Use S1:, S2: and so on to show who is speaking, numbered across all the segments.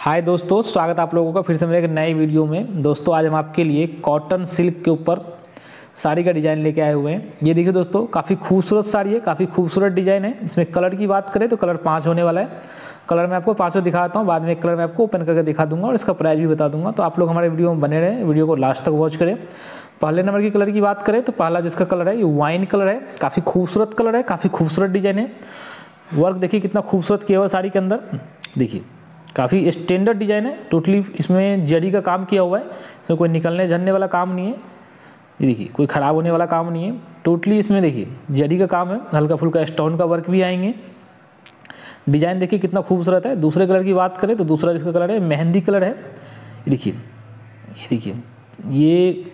S1: हाय दोस्तों, स्वागत आप लोगों का फिर से मेरे एक नए वीडियो में। दोस्तों, आज हम आपके लिए कॉटन सिल्क के ऊपर साड़ी का डिज़ाइन लेके आए हुए हैं। ये देखिए दोस्तों, काफ़ी खूबसूरत साड़ी है, काफ़ी खूबसूरत डिज़ाइन है। इसमें कलर की बात करें तो कलर पाँच होने वाला है। कलर मैं आपको पाँचों दिखाता हूँ, बाद में एक कलर मैं आपको ओपन करके दिखा दूँगा और इसका प्राइस भी बता दूँगा। तो आप लोग हमारे वीडियो में बने रहें, वीडियो को लास्ट तक वॉच करें। पहले नंबर की कलर की बात करें तो पहला जिसका कलर है, ये वाइन कलर है। काफ़ी खूबसूरत कलर है, काफ़ी खूबसूरत डिज़ाइन है। वर्क देखिए कितना खूबसूरत किया हुआ साड़ी के अंदर। देखिए काफ़ी स्टैंडर्ड डिज़ाइन है टोटली इसमें जरी का काम किया हुआ है, इसमें कोई निकलने झरने वाला काम नहीं है। ये देखिए, कोई ख़राब होने वाला काम नहीं है। टोटली इसमें देखिए जरी का काम है, हल्का फुल्का स्टोन का वर्क भी आएँगे। डिज़ाइन देखिए कितना खूबसूरत है। दूसरे कलर की बात करें तो दूसरा जिसका कलर है, मेहंदी कलर है। देखिए, ये देखिए, ये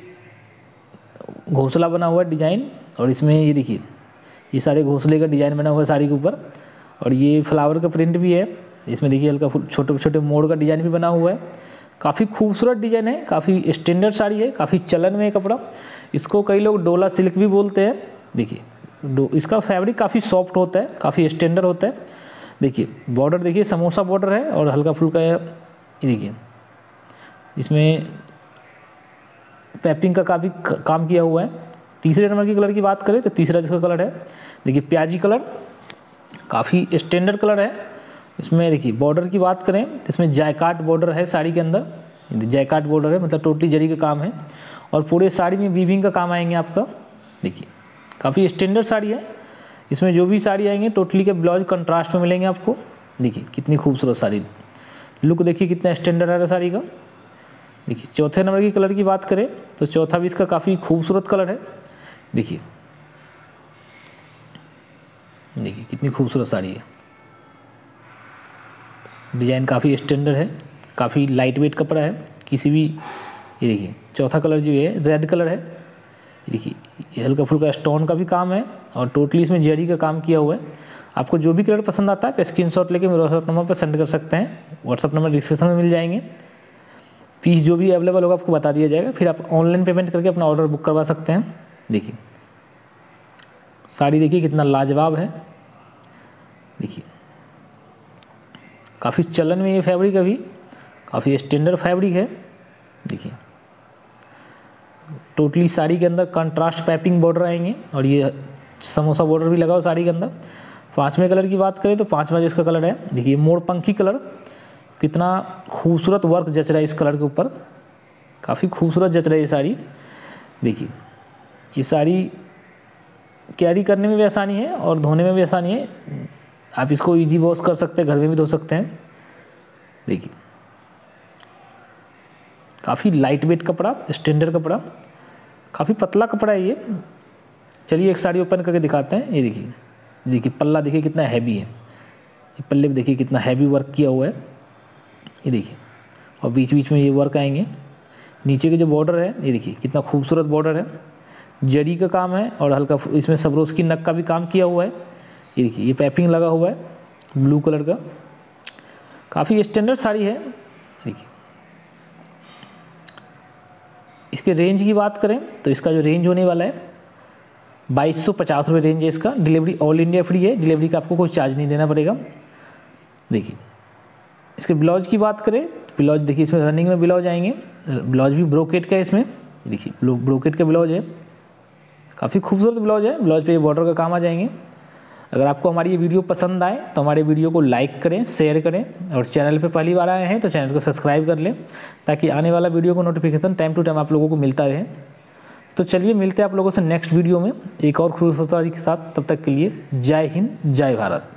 S1: घोंसला बना हुआ है डिज़ाइन और इसमें ये देखिए, ये सारे घोंसले का डिज़ाइन बना हुआ है साड़ी के ऊपर। और ये फ्लावर का प्रिंट भी है। इसमें देखिए हल्का छोटे छोटे मोड़ का डिज़ाइन भी बना हुआ है। काफ़ी खूबसूरत डिज़ाइन है, काफ़ी स्टैंडर्ड साड़ी है, काफ़ी चलन में है कपड़ा। इसको कई लोग डोला सिल्क भी बोलते हैं। देखिए इसका फैब्रिक काफ़ी सॉफ्ट होता है, काफ़ी स्टैंडर्ड होता है। देखिए बॉर्डर देखिए, समोसा बॉर्डर है और हल्का फुल्का देखिए। इसमें पैपिंग का काफ़ी काम किया हुआ है। तीसरे नंबर की कलर की बात करें तो तीसरा जिसका कलर है, देखिए प्याजी कलर काफ़ी स्टैंडर्ड कलर है। इसमें देखिए बॉर्डर की बात करें तो इसमें जयकाट बॉर्डर है साड़ी के अंदर। जयकाट बॉर्डर है मतलब टोटली जरी का काम है। और पूरे साड़ी में वीविंग का काम आएँगे आपका। देखिए, काफ़ी स्टैंडर्ड साड़ी है। इसमें जो भी साड़ी आएँगे टोटली के ब्लाउज कंट्रास्ट में मिलेंगे आपको। देखिए, कितनी खूबसूरत साड़ी। लुक देखिए, कितना स्टैंडर्ड है साड़ी का। देखिए, चौथे नंबर की कलर की बात करें तो चौथा भी इसका काफ़ी खूबसूरत कलर है। देखिए देखिए, कितनी खूबसूरत साड़ी है। डिज़ाइन काफ़ी स्टैंडर्ड है, काफ़ी लाइट वेट कपड़ा है, किसी भी, ये देखिए, चौथा कलर जो है रेड कलर है। देखिए हल्का फुल्का स्टोन का भी काम है और टोटली इसमें जेरी का काम किया हुआ है। आपको जो भी कलर पसंद आता है, आप स्क्रीन शॉट लेके मेरे व्हाट्सअप नंबर पर सेंड कर सकते हैं। व्हाट्सअप नंबर डिस्क्रिप्शन में मिल जाएँगे। पीस जो भी अवेलेबल होगा, आपको बता दिया जाएगा। फिर आप ऑनलाइन पेमेंट करके अपना ऑर्डर बुक करवा सकते हैं। देखिए, साड़ी देखिए कितना लाजवाब है देखिए काफ़ी चलन में ये फैब्रिक अभी। काफ़ी स्टैंडर्ड फैब्रिक है। देखिए। टोटली साड़ी के अंदर कंट्रास्ट पैपिंग बॉर्डर आएँगे और ये समोसा बॉर्डर भी लगा हुआ साड़ी के अंदर। पाँचवें कलर की बात करें तो पाँचवा जो इसका कलर है, देखिए मोड़ पंखी कलर कितना खूबसूरत वर्क जच रहा है इस कलर के ऊपर। काफ़ी खूबसूरत जच रहा है ये साड़ी। देखिए, ये साड़ी कैरी करने में भी आसानी है और धोने में भी आसानी है। आप इसको इजी वॉश कर सकते हैं, घर में भी धो सकते हैं। देखिए। काफ़ी लाइट वेट कपड़ा स्टैंडर्ड कपड़ा, काफ़ी पतला कपड़ा है ये। चलिए एक साड़ी ओपन करके दिखाते हैं। ये देखिए देखिए पल्ला देखिए कितना हैवी है। ये पल्ले भी देखिए कितना हैवी वर्क किया हुआ है। ये देखिए, और बीच बीच में ये वर्क आएँगे। नीचे के जो बॉर्डर है, ये देखिए कितना खूबसूरत बॉर्डर है। जरी का काम है और हल्का इसमें सबरोज की नक का भी काम किया हुआ है। ये देखिए, ये पैपिंग लगा हुआ है, ब्लू कलर का। काफ़ी स्टैंडर्ड साड़ी है। देखिए। इसके रेंज की बात करें तो इसका जो रेंज होने वाला है, बाईस सौ पचास रुपये रेंज है इसका। डिलीवरी ऑल इंडिया फ्री है। डिलीवरी का आपको कोई चार्ज नहीं देना पड़ेगा। देखिए। इसके ब्लाउज की बात करें ब्लाउज देखिए, इसमें रनिंग में ब्लाउज आएँगे। ब्लाउज भी ब्रोकेट का है इसमें। देखिए ब्रोकेट का ब्लाउज है। काफ़ी खूबसूरत ब्लाउज है। ब्लाउज पे बॉर्डर का काम आ जाएँगे। अगर आपको हमारी ये वीडियो पसंद आए तो हमारे वीडियो को लाइक करें शेयर करें। और चैनल पर पहली बार आए हैं तो चैनल को सब्सक्राइब कर लें, ताकि आने वाला वीडियो को नोटिफिकेशन टाइम टू टाइम आप लोगों को मिलता रहे। तो चलिए मिलते हैं आप लोगों से नेक्स्ट वीडियो में। एक और खूबसूरत के साथ, तब तक के लिए जय हिंद, जय भारत।